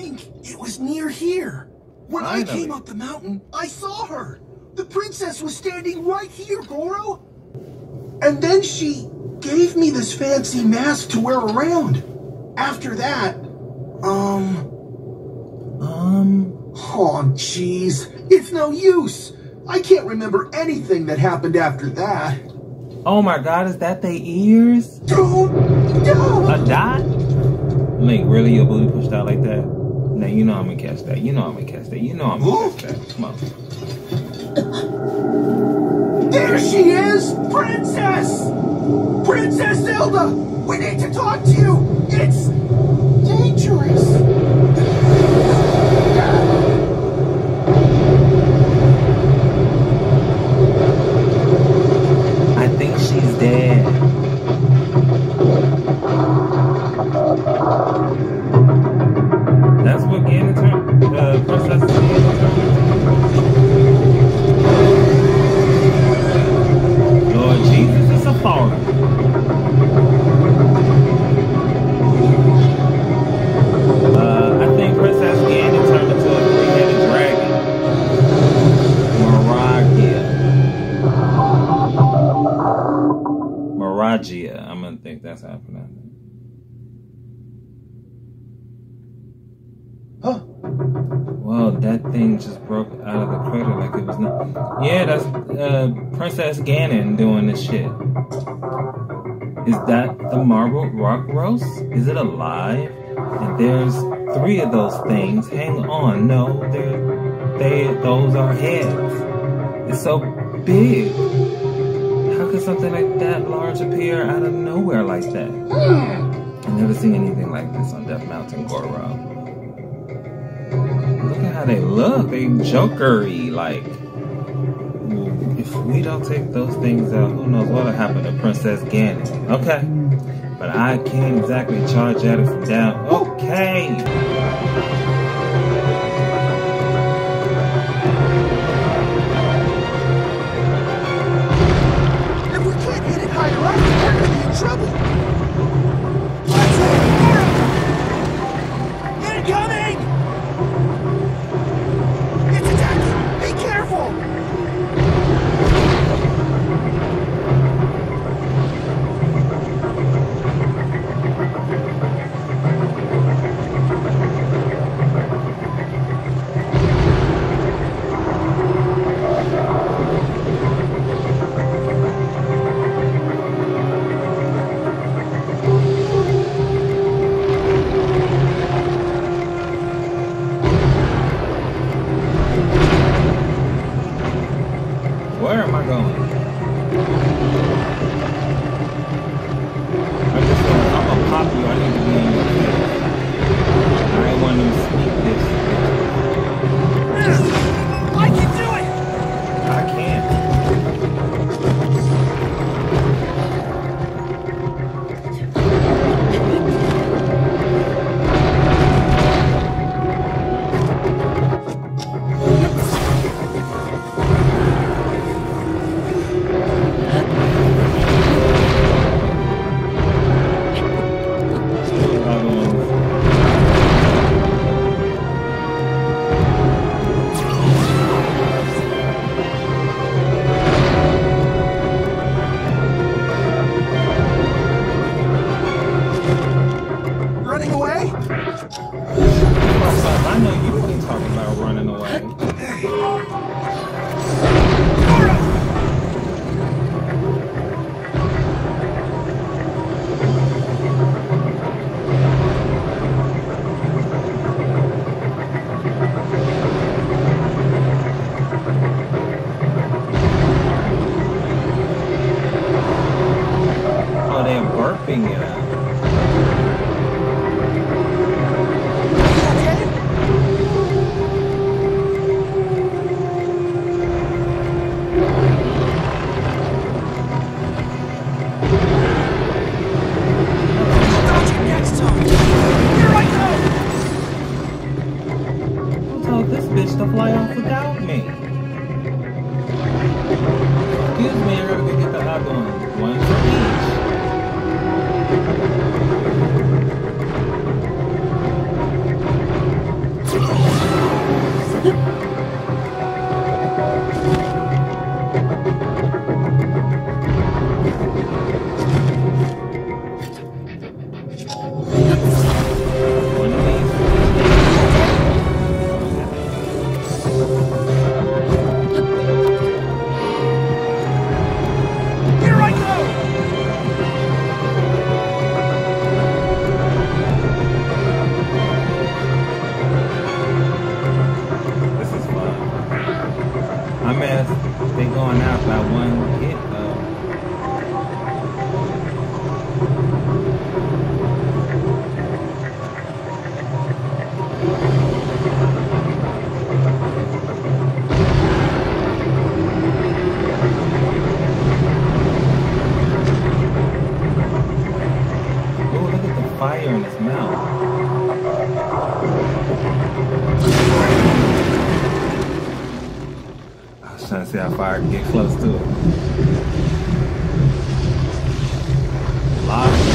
think it was near here. When I Finally. came up the mountain, I saw her. The princess was standing right here, Goro. And then she gave me this fancy mask to wear around. After that, um, Um, oh jeez, it's no use. I can't remember anything that happened after that. oh my god, is that they ears? Don't, don't. A dot? Link, really your booty pushed out like that? Now you know I'm gonna catch that. You know I'm gonna catch that. You know I'm gonna catch that. Come on. There she is! Princess! Princess Zelda! We need to talk to you! It's dangerous! Three-headed dragon. Miragia. Miragia. I'm gonna think that's happening. Huh? Well, that thing just broke out of the crater like it was not. Yeah, that's uh, Princess Ganon doing this shit. Is that the marble rock roast? Is it alive? And there's three of those things. Hang on, no, they're they those are heads. It's so big. How could something like that large appear out of nowhere like that? I've never seen anything like this on Death Mountain, Goro. Look at how they look. They jokery like. If we don't take those things out, who knows what'll happen to Princess Ganon? Okay, but I can't exactly charge at it from down. Okay. I know you ain't talking about running away. Burping it out. fly off without me. Excuse me, I never get the hot one. One for each. by one hit. Uh, trying to see how far I can get close to it. Lock.